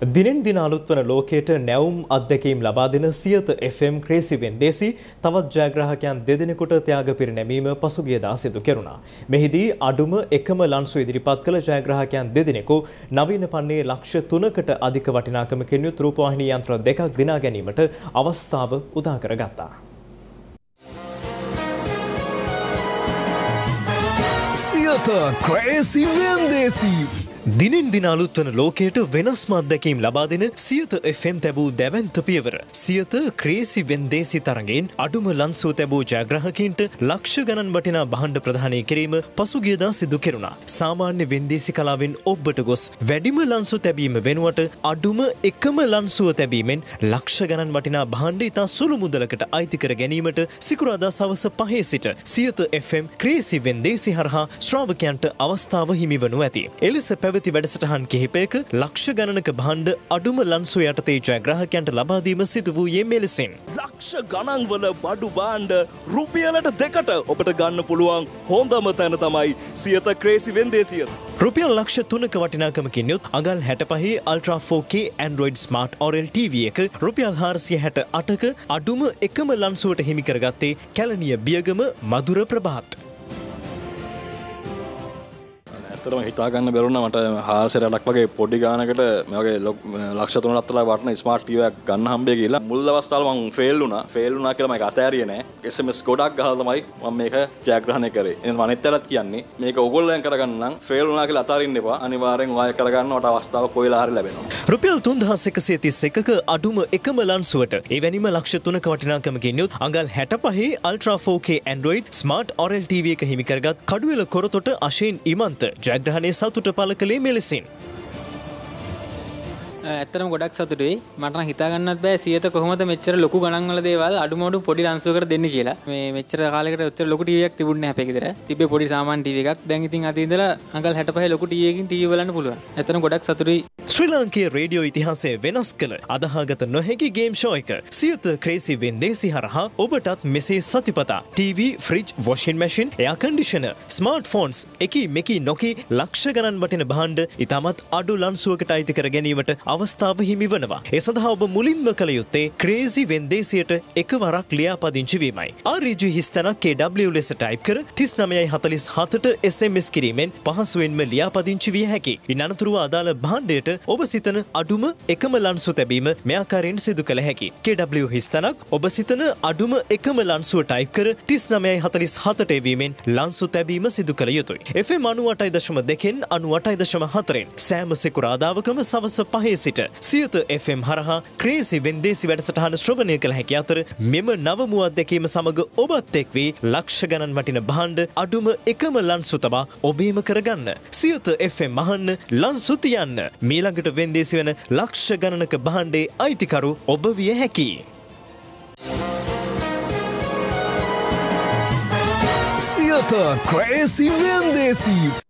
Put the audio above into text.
දිනෙන් දින අලුත්වන ලෝකයට නැවුම් අත්දැකීම් ලබා දෙන සියත FM ක්‍රේසි වෙන්දේසි තවත් ජයග්‍රාහකයන් දෙදෙනෙකුට ත්‍යාග පිරිනැමීම පසුගියදා සිදු කෙරුණා. මෙහිදී අඩුම එකම ලන්සු ඉදිරිපත් කළ ජයග්‍රාහකයන් දෙදෙනෙකු නවීන පන්නේ ලක්ෂ තුනකට අධික වටිනාකමකින් යුත් රූපවාහිනී යන්ත්‍ර දෙකක් දිනා ගැනීමට අවස්ථාව උදා කරගත්තා. සියත ක්‍රේසි වෙන්දේසී දිනෙන් දින අලුත්වන ලෝකයට වෙනස්ම අත්දැකීම් ලබා දෙන සියත FM තැබූ දැවන්ත පියවර. සියත ක්‍රේසි වෙන්දේසි තරගෙන් අඩුම ලන්සූ තැබූ ජයග්‍රහකින්ට ලක්ෂ ගණන් වටිනා බහන්ඩ ප්‍රධානය කිරීම පසුගියදා සිදු කෙරුණා. සාමාන්‍ය වෙන්දේසි කලාවෙන් ඔබ්බට ගොස් වැඩිම ලන්සු තැබීම වෙනුවට අඩුම එකම ලන්සුව තැබීමෙන් ලක්ෂ ගණන් වටිනා බහන්ඩ ඉතා සුළු මුදලකට අයිතිකර ගැනීමට සිකුරාදා සවස පහේ සිට සියත FM ක්‍රේසි වෙන්දේසි හරහා ශ්‍රාවකයන්ට අවස්ථාව හිමිවනු ඇති. එලෙස පැවති වැඩසටහන් කිහිපයක ලක්ෂ ගණනක භාණ්ඩ අඩුම ලන්සු යටතේ ජයග්‍රාහකයන්ට ලබාදීම සිදු වූයේ මෙලෙසින්. ලක්ෂ ගණන්වල බඩු බාණ්ඩ රුපියලට දෙකට ඔබට ගන්න පුළුවන් හොඳම තැන තමයි සියත ක්‍රේසි වෙන්දේසිය. රුපියල් ලක්ෂ තුනක වටිනාකමකින් යුත් අගල් හැට පහේ ultra 4K Android Smart Oral TV එක රුපියල් හාරසිය හැට අටක අඩුම එකම ලන්සුවට හිමිකරගත්තේ කැලනිය බියගම මදුර ප්‍රභාත්. ඇතරම හිතාගන්න බැරුණ මට හාසරටක් වගේ පොඩි ගානකට මේගේ ලක්ෂ තුනත්ලා වටන ස්මාර්ට් ටියක් ගන්න හම්බේ කියලා. මුල් දවස්ථාව මං ෆේල් වුණා. ෆේල් වුණා කියලා මම අතෑරියේ නෑ. SMS ගොඩක් ගහලා තමයි මම මේක ජයග්‍රහණය කරේ. එහෙනම් අනිත්තරත් කියන්නේ මේක ඕගොල්ලෙන් කරගන්න නම් ෆේල් වුණා කියලා අතාරින්න එපා. අනිවාර්යෙන් ඔය කරගන්නවට අවස්ථාව කොයිලා හරි ලැබෙනවා. රුපියල් 3131ක අඩුම එකම ලන්සුවට. එවැනිම ලක්ෂ 3ක වටිනාකමකින් යුත් අඟල් 65 Ultra 4K Android Smart Oral TV එක හිමි කරගත් කඩුවෙල කොරතොට අශේන් ඉමන්ත. ජයග්‍රහණය සතුට පළ කළේ මෙලෙසින්. ඇත්තම ගොඩක් සතුටුයි. මට හිතාගන්නත් බෑ සියත කොහොමද මෙච්චර ලොකු ගණන්වල දේවල් අඩුමඩු පොඩි ලන්සුවකට දෙන්න කියලා. මේ මෙච්චර කාලෙකට උත්තර ලොකු ටීවීයක් තිබුණේ නැහැ අපේ ගෙදර. තිබ්බේ පොඩි සාමාන්‍ය ටීවී එකක්. දැන් ඉතින් අතේ ඉඳලා අඟල් 65 ලොකු ටීවී එකකින් ටීවී බලන්න පුළුවන්. ඇත්තම ගොඩක් සතුටුයි. ශ්‍රී ලාංකීය රේඩියෝ ඉතිහාසය වෙනස් කළ අදහාගත නොහැකි ගේම් ෂෝ එක. සියත ක්‍රේසි වෙන්දේසි හරහා ඔබටත් මෙසේ සතිපතා. TV fridge washing machine air conditioner smart phones එකී මෙකී නොකී ලක්ෂ ගණන් වටින භාණ්ඩ ඉතාමත් අඩු ලන්සුවකට අයිති කර ගැනීමට අවස්ථාව හිමි වනවා. ඒ සඳහා ඔබ මුලින්ම කළ යුත්තේ ක්‍රේසි වෙන්දේසියට එකවරක් ලියාපදිංචි වීමයි. RG හිස්තැනක් KW ලෙස ටයිප් කර 3947ට SMS කිරීමෙන් පහසුවෙන්ම ලියාපදිංචි විය හැකි. ඉන් අනතුරුව අදාළ භාණ්ඩයට ඔබ සිතන අඩුම එකම ලන්සු තැබීම මෙයාකාරයෙන් සිදු කළ හැකි. KW හිස්තැනක් ඔබ සිතන අඩුම එකම ලන්සුව ටයිප් කර 3947ට එවීමෙන් ලන්සු තැබීම සිදු කළ යුතුයි. FM 98.2න් 98.4න් සෑම සෙකුරාදාවකම සවස පහේ සිට සියත FM හරහා ක්‍රේසි වෙන්දේසි වැඩසටහන ශ්‍රවණය කළ හැකි අතර මෙම නවමු අත්දැකීම සමග ඔබත් එක් වී ලක්ෂ ගණන් වටින භාණ්ඩ අඩුම එකම ලන්සු තබා ඔබේම කරගන්න. සියත FM මහන්න ලන්සු තියන්න. මීළඟට වෙන්දේසි වෙන ලක්ෂ ගණනක භාණ්ඩේ අයිතිකරු ඔබ විය හැකි. සියත ක්‍රේසි වෙන්දේසී